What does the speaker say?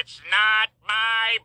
It's not my